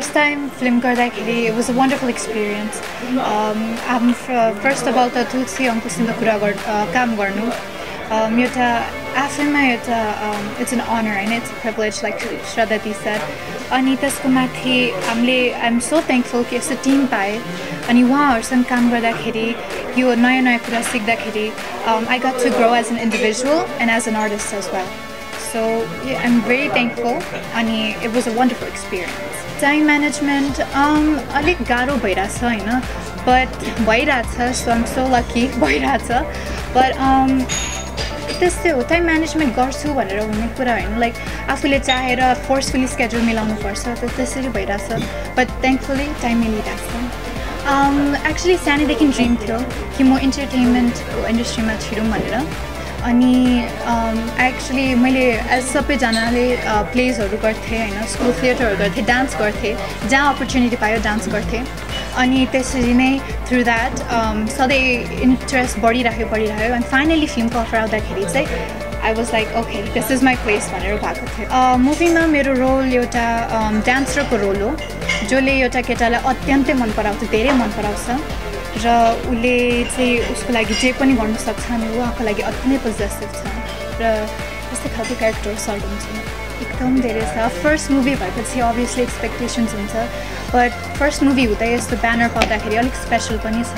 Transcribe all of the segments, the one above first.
First time film गर्दाखेरि it was a wonderful experience um first of all त तुलसी अङ्कुसित कुरा गर् काम गर्नु एउटा आफैमा एउटा इट्स एन अनर होइन it's privilege like Shraddha set अनि त्यसको माथि हामीले आइएम सो थ्याङ्कफुल कि यस्तो टिम पाएँ अनि उहाँहरूसँग काम गर्दाखेरि यो नयाँ नयाँ कुरा सिक्दाखेरि I got to grow as an individual and as an artist as well so I am very thankful अनि it was a wonderful experience time management अलिक गाह्रो भइरहेछ होइन? बट भइरहेछ सो आइम सो लकी भइरहेछ. बट त्यस्तै हो। Time management गर्छु भनेर हुने कुरा होइन। लाइक आफूले चाहेर फोर्सफुली स्केड्युल मिलाउनु पर्छ त त्यसरी भइरहेछ। बट थ्याङ्कफुली टाइम मिलिरहेको छ एक्चुली सानैदेखि ड्रिम थियो कि म इन्टरटेनमेन्टको इन्डस्ट्रीमा छिरौँ भनेर। अनि एक्चुली मैले एज सबैजनाले प्लेजहरू गर्थेँ होइन स्कुल थिएटरहरू गर्थेँ डान्स गर्थेँ जहाँ अपर्च्युनिटी पायो डान्स गर्थेँ। अनि त्यसरी नै थ्रु द्याट सधैँ इन्ट्रेस्ट बढिरह्यो बढिरह्यो। अनि फाइनली फिल्मको अफर आउँदाखेरि चाहिँ I was like okay this is my place भनेर भएको थियो। मुभीमा मेरो रोल एउटा डान्सरको रोल हो जसले एउटा केटालाई अत्यन्तै मन पराउँछ धेरै मन पराउँछ र उसले चाहिँ उसको लागि जे पनि गर्नु सक्छ अनि उहाँको लागि अति नै पोजेसिभ छ। र यस्तै खालको क्यारेक्टर सर्ट हुन्छ। एकदम धेरै छ। फर्स्ट मुभी भएपछि अभियसली एक्सपेक्टेसन्स हुन्छ। बट फर्स्ट मुभी हुँदा यस्तो ब्यानर पाउँदाखेरि अलिक स्पेसल पनि छ।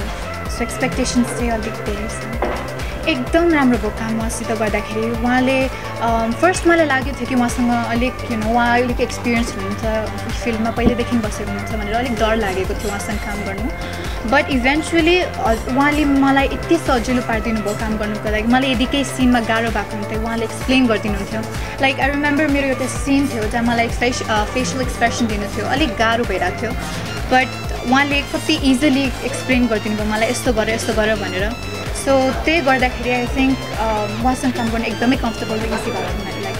सो एक्सपेक्टेसन्स चाहिँ अलिक धेरै छ। एकदम राम्रो भयो काम उहाँसित गर्दाखेरि उहाँले फर्स्ट मलाई लागेको थियो कि उहाँसँग अलिक यु नो उहाँ अलिक एक्सपिरियन्स हुनुहुन्छ फिल्डमा पहिल्यैदेखि बसेको हुनुहुन्छ भनेर अलिक डर लागेको थियो उहाँसँग काम गर्नु। बट इभेन्चुली उहाँले मलाई यति सजिलो पारिदिनु भयो काम गर्नुको लागि। मलाई यदि केही सिनमा गाह्रो भएको हुन्थ्यो उहाँले एक्सप्लेन गरिदिनुहुन्थ्यो। लाइक आई रिमेम्बर मेरो एउटा सिन थियो जहाँ मलाई फेस फेसियल एक्सप्रेसन दिनु थियो अलिक गाह्रो भइरहेको थियो। बट उहाँले कति इजिली एक्सप्लेन गरिदिनु भयो मलाई यस्तो गर यस्तो गर भनेर। सो त्यही गर्दाखेरि आई थिङ्क उहाँसँग काम गर्नु एकदमै कम्फर्टेबल र इजी भएको मलाई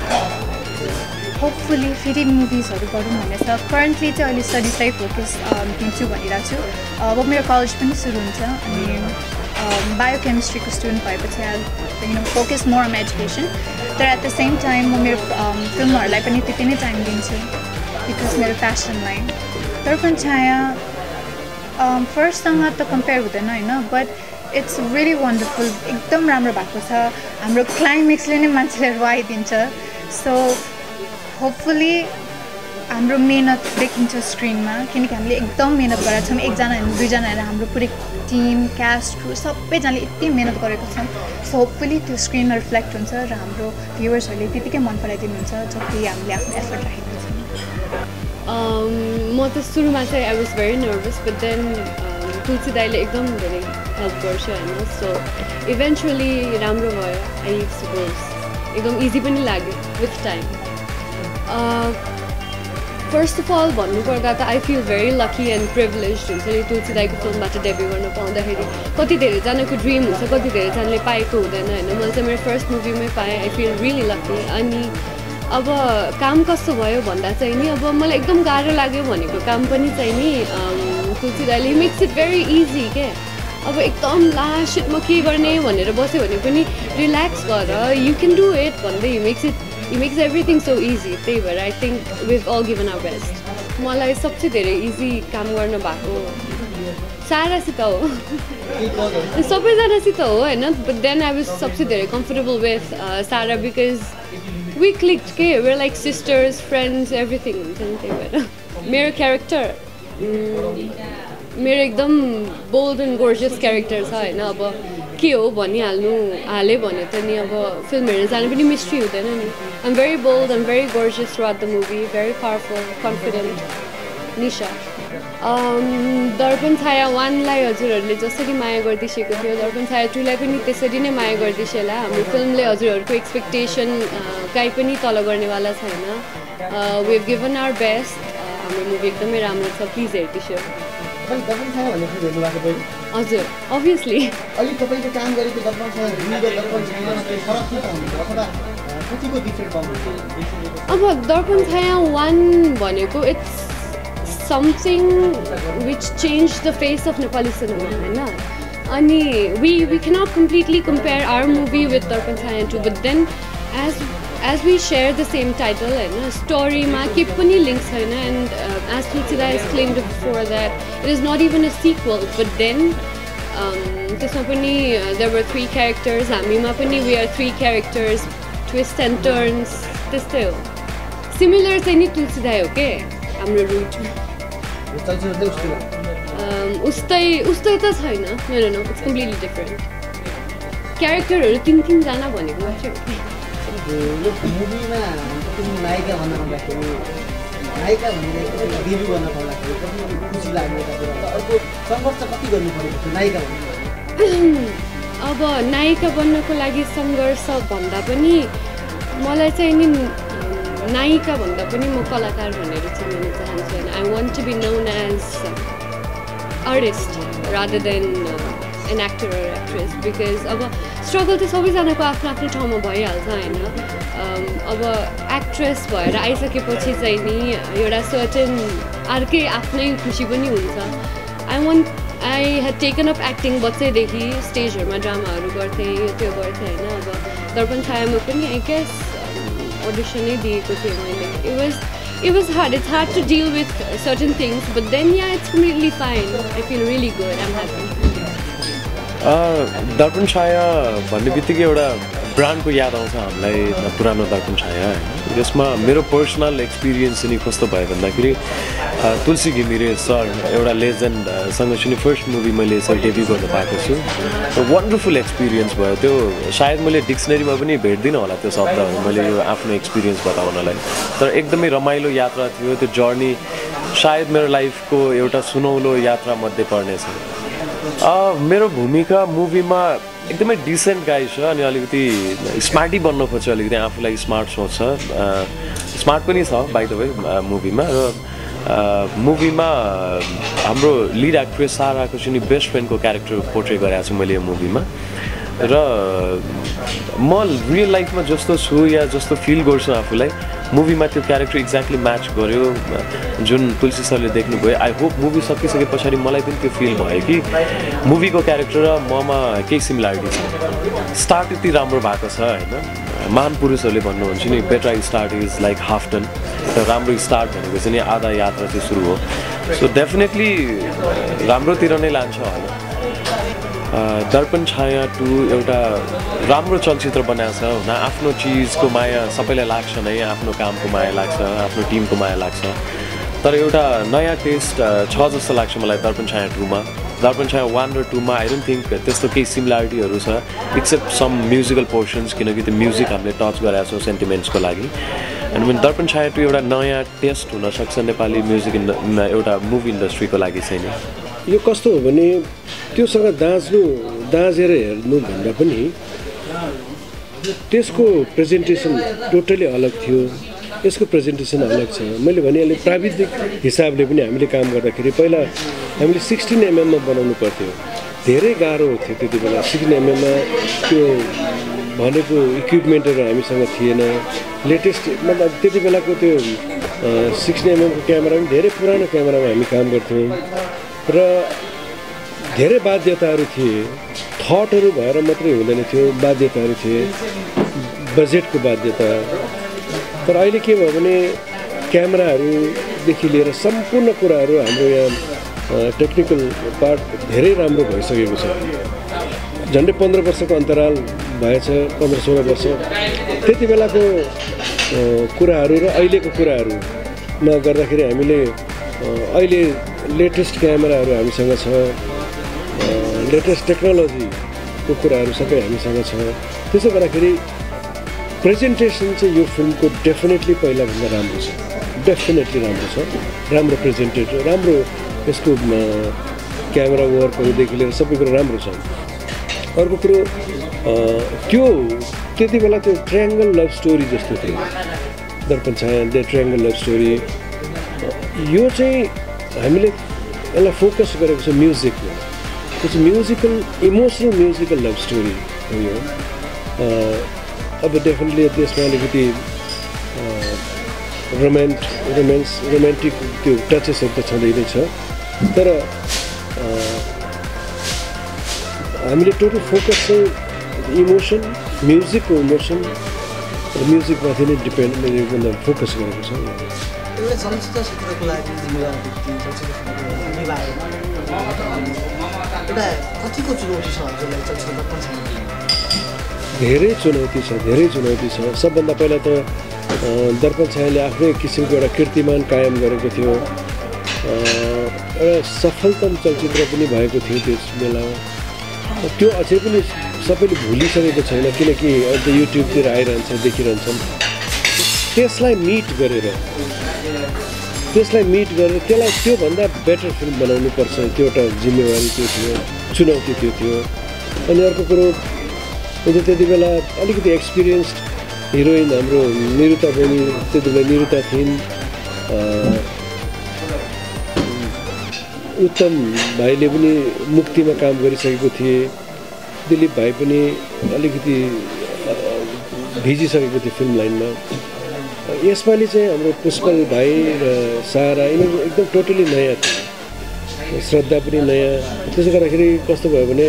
होपफुली फेरि मुभिजहरू गरौँ भन्ने छ। करेन्टली चाहिँ अहिले स्टडिजलाई फोकस दिन्छु भनिरहेको छु। अब मेरो कलेज पनि सुरु हुन्छ अनि बायोकेमिस्ट्रीको स्टुडेन्ट भएपछि you know focus more on education तर एट द सेम टाइम म मेरो फिल्महरूलाई पनि त्यति नै टाइम दिन्छु बिकज मेरो प्यासनलाई दर्पण छाया फर्स्टसँग त कम्पेयर हुँदैन होइन? बट इट्स रियली वन्डरफुल एकदम राम्रो भएको छ। हाम्रो क्लाइमेक्सले नै मान्छेलाई रुवाइदिन्छ। सो होपफुल्ली हाम्रो मेहनत देखिन्छ स्क्रिनमा किनकि हामीले एकदम मिहिनेत गरेका छौँ। एकजना होइन दुईजना होइन हाम्रो पुरै टिम क्यास्ट क्रु सबैजनाले यति मिहिनेत गरेको छौँ सो होपफुली त्यो स्क्रिनमा रिफ्लेक्ट हुन्छ र हाम्रो भ्युवर्सहरूले त्यतिकै मन पराइदिनुहुन्छ जति हामीले आफ्नो एफर्ट राखेको छौँ। म त सुरुमा चाहिँ I was very nervous but then Tulsi दाईले एकदम धेरै हेल्प गर्छ होइन सो इभेन्चुली राम्रो भयो आई सपोज एकदम इजी पनि लाग्यो with time first of all भन्नुपर्दा त I feel very lucky and privilege हुन्छ नि तुलसी दाईको फिल्मबाट डेब्यु गर्न पाउँदाखेरि कति धेरैजनाको ड्रिम हुन्छ कति धेरैजनाले पाएको हुँदैन होइन मैले चाहिँ मेरो फर्स्ट मुभीमै पाएँ आई फिल रियली लकी अनि अब काम कस्तो भयो भन्दा चाहिँ नि अब मलाई एकदम गाह्रो लाग्यो भनेको काम पनि चाहिँ नि तुलसी दाईले मेक्स इट भेरी इजी क्या अब एकदम लास्ट म के गर्ने भनेर बस्यो भने पनि रिल्याक्स गर यु क्यान डु इट भन्दै you makes it you makes everything so easy त्यही भएर I think with all given our best मलाई सबसे धेरै इजी काम गर्न भएको सारासित हो। सबैजनासित हो होइन? बट देन आई वाज सबसे धेरै comfortable with Sara because we click के? Were like sisters friends everything हुन्छ नि त्यही भएर मेरो क्यारेक्टर मेरो एकदम बोल्ड एन्ड गोर्जियस क्यारेक्टर छ होइन? अब के हो भनिहाल्नु हाल्यो भने त नि अब फिल्म हेर्न जानु पनि मिस्ट्री हुँदैन नि। I'm very bold and very gorgeous through the movie very powerful confident Nisha Darpan Chhaya वानलाई हजुरहरूले जसरी माया गरिदिइसकेको थियो दर्पण छाया टूलाई पनि त्यसरी नै माया गरिदिइस होला। हाम्रो फिल्मले हजुरहरूको एक्सपेक्टेसन काहीँ पनि तल गर्नेवाला छैन we have given our best हाम्रो मुभी एकदमै राम्रो छ प्लिज हेरिदिन्छु हजुर अभियसली तपाईँले काम गरेको दर्पण अब दर्पण छाया वान भनेको it's something which change the face of Nepali cinema होइन? अनि we we cannot completely compare our movie with Darpan Chhaya too but then as as we share the same title होइन स्टोरीमा के पनि लिङ्क छैन and as तुलसिदा is claim before that it is not even a sequel but then त्यसमा पनि there were three characters हामीमा पनि we are three characters twist and turns त्यस्तै हो सिमिलर चाहिँ नि तुलसीदाई हो के हाम्रो रुट उस्तै उस्तै त छैन नो नो कम्प्लिटली डिफरेन्ट क्यारेक्टरहरू तिन तिनजना भनेको मात्रै हो यो मुभीमा तिमी नायिका भन्न पाउँदाखेरि नायिका भनेर डेब्यु गर्न पाउँदाखेरि कति खुसी लाग्ने अर्को सङ्घर्ष कति गर्नु परेको थियो नायिका भन्नु अब नायिका बन्नको लागि सङ्घर्ष भन्दा पनि मलाई चाहिँ नि नायिका भन्दा पनि म कलाकार भनेर चिनिन चाहन्छु I want to be known as artist rather than an actor or actress because अब स्ट्रगल त सबैजनाको आफ्नो आफ्नो ठाउँमा भइहाल्छ होइन? अम, अब एक्ट्रेस भएर आइसकेपछि चाहिँ नि एउटा सर्टेन अर्कै आफ्नै खुसी पनि हुन्छ। I want I had taken up acting बच्चैदेखि स्टेजहरूमा ड्रामाहरू गर्थेँ यो त्यो गर्थेँ होइन? अब दर्पण छायामा पनि आई गेस अडिसनै दिएको थिएँ मैले। It was it was hard it's hard to deal with certain things but then yeah it's fine I feel really good I'm happy Darpan Chhaya भन्ने बित्तिकै एउटा ब्रान्डको याद आउँछ हामीलाई पुरानो दर्पण छाया होइन? यसमा मेरो पर्सनल एक्सपिरियन्स चाहिँ कस्तो भयो भन्दाखेरि तुलसी घिमिरे सर एउटा लेजेन्डसँग चाहिँ फर्स्ट मुभी मैले यसरी डेब्यु गर्नु पाएको छु। वन्डरफुल एक्सपिरियन्स भयो त्यो। सायद मैले डिक्सनरीमा पनि भेट्दिनँ होला त्यो शब्दहरू मैले यो आफ्नो एक्सपिरियन्स बताउनलाई। तर एकदमै रमाइलो यात्रा थियो त्यो जर्नी। सायद मेरो लाइफको एउटा सुनौलो यात्रामध्ये पर्नेछ। मेरो भूमिका मुभीमा एकदमै डिसेन्ट गाई छ अनि अलिकति स्मार्टी बन्न खोज्छ अलिकति आफूलाई स्मार्ट सोच्छ। अ, स्मार्ट पनि छ बाई द वे मुभीमा। र मुभीमा हाम्रो लिड एक्ट्रेस साराको चाहिँ बेस्ट फ्रेन्डको क्यारेक्टर पोर्ट्रे गरेको छु मैले यो मुभीमा। र म रियल लाइफमा जस्तो छु या जस्तो फिल गर्छु आफूलाई मुभीमा त्यो क्यारेक्टर एक्ज्याक्टली म्याच गर्यो। जुन तुलसी सरले देख्नुभयो आई होप मुभी सकिसके पछाडि मलाई पनि त्यो फिल भयो कि मुभीको क्यारेक्टर र ममा केही सिमिलारिटी छ। स्टार्ट यति राम्रो भएको छ होइन? महान पुरुषहरूले भन्नुहुन्छ नि better start is like half done र राम्रो स्टार्ट भनेको चाहिँ नि आधा यात्रा चाहिँ सुरु हो। सो डेफिनेटली राम्रोतिर नै लान्छ होला दर्पण छाया टु एउटा राम्रो चलचित्र बनाएको छ हुन आफ्नो चिजको माया सबैलाई लाग्छ नै आफ्नो कामको माया लाग्छ आफ्नो टिमको माया लाग्छ। तर एउटा नयाँ टेस्ट छ जस्तो लाग्छ मलाई दर्पण छाया टूमा। दर्पण छाया वान र टूमा आई डोन्ट थिङ्क त्यस्तो केही सिमिलारिटीहरू छ एक्सेप्ट सम म्युजिकल पोर्सन्स किनकि त्यो म्युजिक हामीले टच गराएको छौँ सेन्टिमेन्ट्सको लागि। अनि मैले दर्पण छाया टू एउटा नयाँ टेस्ट हुनसक्छ नेपाली म्युजिक इन्ड एउटा मुभी इन्डस्ट्रीको लागि चाहिँ नि। यो कस्तो हो भने त्योसँग दाँच्नु दाँजेर हेर्नु भन्दा पनि त्यसको प्रेजेन्टेसन टोटली अलग थियो। यसको प्रेजेन्टेसन अलग छ। मैले भने अहिले प्राविधिक हिसाबले पनि हामीले काम गर्दाखेरि पहिला हामीले सिक्सटिन एमएममा बनाउनु पर्थ्यो। धेरै गाह्रो थियो त्यति बेला। सिक्सटिन एमएममा त्यो भनेको इक्विपमेन्टहरू हामीसँग थिएन। लेटेस्ट मतलब त्यति बेलाको त्यो सिक्सटिन एमएमको क्यामेरा पनि धेरै पुरानो क्यामेरामा हामी काम गर्थ्यौँ। र धेरै बाध्यताहरू थिए। थटहरू भएर मात्रै हुँदैन थियो बाध्यताहरू थिए। बजेटको बाध्यता। तर अहिले के भयो भने क्यामेराहरूदेखि लिएर सम्पूर्ण कुराहरू हाम्रो यहाँ टेक्निकल पार्ट धेरै राम्रो भइसकेको छ। झन्डै पन्ध्र वर्षको अन्तराल भएछ पन्ध्र सोह्र वर्ष। त्यति बेलाको कुराहरू र अहिलेको कुराहरूमा गर्दाखेरि हामीले अहिले लेटेस्ट क्यामेराहरू हामीसँग छ लेटेस्ट टेक्नोलोजीको कुराहरू सबै हामीसँग छ। त्यसो गर्दाखेरि प्रेजेन्टेसन चाहिँ यो फिल्मको डेफिनेटली पहिलाभन्दा राम्रो छ। डेफिनेटली राम्रो छ। राम्रो प्रेजेन्टेड राम्रो यसको क्यामेरा वर्कहरूदेखि लिएर सबै कुरो राम्रो छ। अर्को कुरो त्यो त्यति बेला त्यो ट्रायङ्गल लभ स्टोरी जस्तो थियो। दर्पण छाया ट्रायङ्गल लभ स्टोरी यो चाहिँ हामीले यसलाई फोकस गरेको छ म्युजिकमा त्यो चाहिँ musical emotional musical love story हो यो। अब डेफिनेटली त्यसमा अलिकति रोमान्ट रोमान्स रोमान्टिक त्यो टचेसहरू त छँदै नै छ। तर हामीले टोटल फोकस चाहिँ इमोसन म्युजिकको इमोसन र म्युजिकमाथि नै डिपेन्ड फोकस गरेको छ। एउटा चलचित्र क्षेत्रको लागि जिम्मेवार व्यक्ति चलचित्र निभाए एउटा कतिको चुनौती छ हजुरलाई चलचित्र धेरै चुनौती छ धेरै चुनौती छ सबभन्दा पहिला त दर्पण छायाले आफ्नै किसिमको एउटा कीर्तिमान कायम गरेको थियो एउटा सफलतम चलचित्र पनि भएको थियो त्यस बेलामा त्यो अझै पनि सबैले भुलिसकेको छैन किनकि अहिले युट्युबतिर आइरहन्छ देखिरहन्छन् त्यसलाई मिट गरेर त्यसलाई मिट गरेर त्यसलाई त्योभन्दा बेटर फिल्म बनाउनु पर्छ। त्यो एउटा जिम्मेवारी त्यो थियो चुनौती त्यो थियो। अनि अर्को कुरो चाहिँ त्यति बेला अलिकति एक्सपिरियन्स्ड हिरोइन हाम्रो निरुता बहिनी त्यति बेला निरुता थिइन्। उत्तम भाइले पनि मुक्तिमा काम गरिसकेको थिए। दिलीप भाइ पनि अलिकति भिजिसकेको थियो फिल्म लाइनमा। यसपालि चाहिँ हाम्रो पुष्पल भाइ र सारा यिनीहरू एकदम टोटली नयाँ थियो श्रद्धा पनि नयाँ। त्यसले गर्दाखेरि कस्तो भयो भने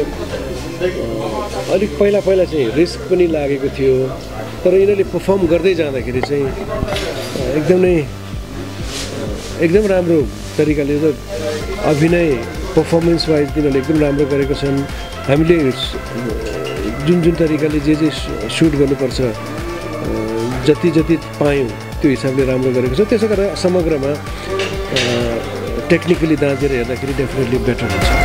अलिक पहिला पहिला चाहिँ रिस्क पनि लागेको थियो। तर यिनीहरूले पर्फर्म गर्दै जाँदाखेरि चाहिँ एकदमै अँ, एकदम राम्रो तरिकाले त अभिनय पर्फर्मेन्स वाइज तिनीहरूले एकदम राम्रो गरेको छन्। हामीले जुन जुन तरिकाले जे जे सुट गर्नुपर्छ जति जति पायौँ त्यो हिसाबले राम्रो गरेको छ। त्यसो गरेर समग्रमा टेक्निकली दाँचेर हेर्दाखेरि डेफिनेटली बेटर हुन्छ।